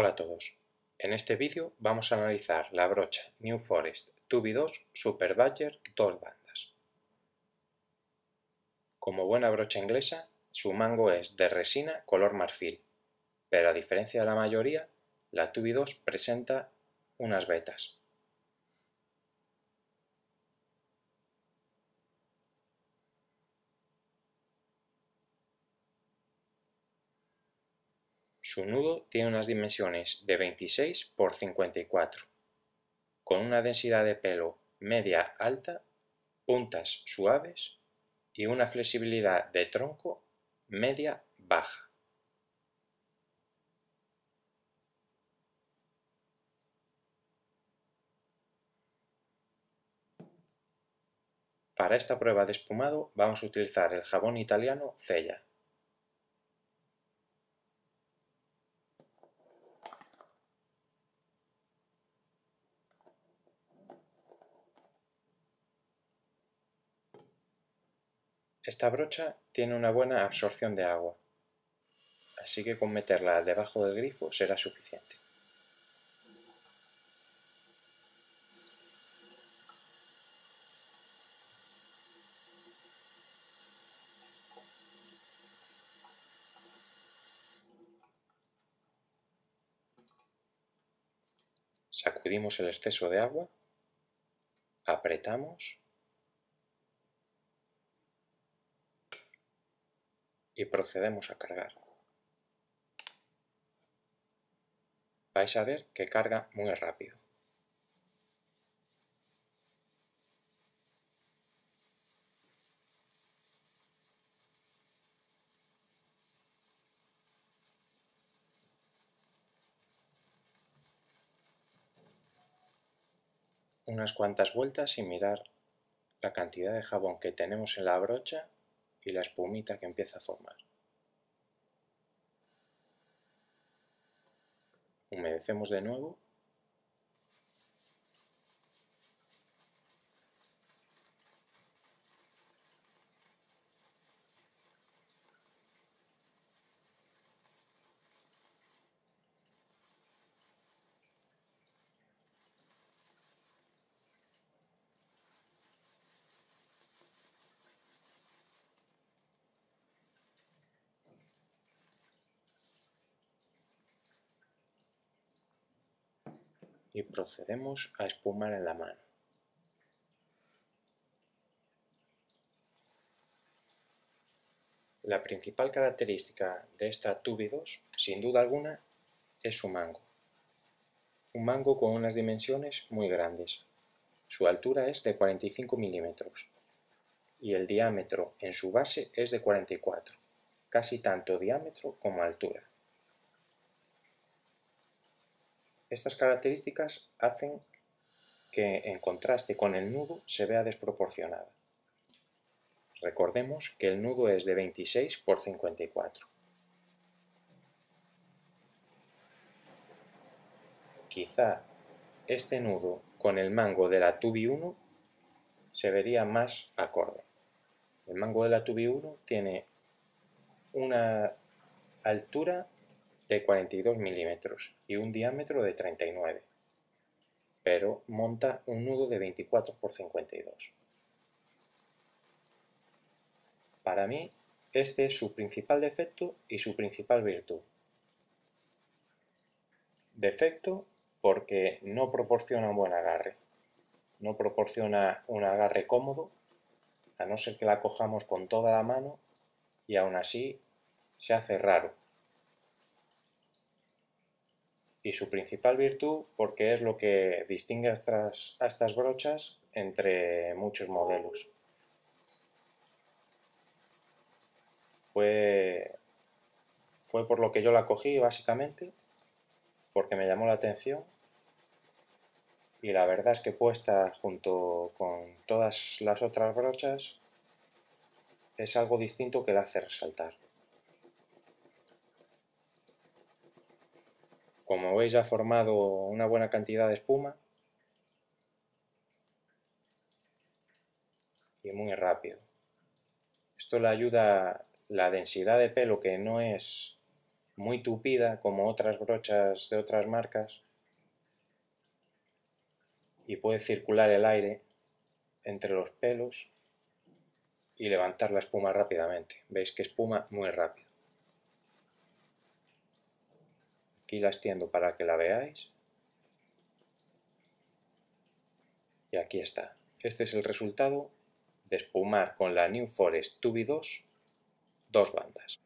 Hola a todos. En este vídeo vamos a analizar la brocha New Forest 2 Super Badger 2 bandas. Como buena brocha inglesa, su mango es de resina color marfil, pero a diferencia de la mayoría, la 2 presenta unas vetas. Su nudo tiene unas dimensiones de 26 por 54, con una densidad de pelo media-alta, puntas suaves y una flexibilidad de tronco media-baja. Para esta prueba de espumado vamos a utilizar el jabón italiano Cella. Esta brocha tiene una buena absorción de agua, así que con meterla debajo del grifo será suficiente. Sacudimos el exceso de agua, apretamos y procedemos a cargar. Vais a ver que carga muy rápido. unas cuantas vueltas y mirar la cantidad de jabón que tenemos en la brocha y la espumita que empieza a formar. Humedecemos de nuevo y procedemos a espumar en la mano. La principal característica de esta Tubi2, sin duda alguna, es su mango. Un mango con unas dimensiones muy grandes. Su altura es de 45 milímetros y el diámetro en su base es de 44, casi tanto diámetro como altura. Estas características hacen que en contraste con el nudo se vea desproporcionada. Recordemos que el nudo es de 26 por 54. Quizá este nudo con el mango de la Tubi 1 se vería más acorde. El mango de la Tubi 1 tiene una altura de 42 milímetros y un diámetro de 39, pero monta un nudo de 24 por 52. Para mí, este es su principal defecto y su principal virtud. Defecto porque no proporciona un buen agarre. No proporciona un agarre cómodo, a no ser que la cojamos con toda la mano y aún así se hace raro y su principal virtud porque es lo que distingue a estas, brochas entre muchos modelos. Fue, fue por lo que yo la cogí básicamente, porque me llamó la atención y la verdad es que puesta junto con todas las otras brochas es algo distinto que la hace resaltar. Como veis ha formado una buena cantidad de espuma y muy rápido. Esto le ayuda la densidad de pelo que no es muy tupida como otras brochas de otras marcas y puede circular el aire entre los pelos y levantar la espuma rápidamente. Veis que espuma muy rápido. Aquí la extiendo para que la veáis. Y aquí está. Este es el resultado de espumar con la New Forest Tubi 2 dos bandas.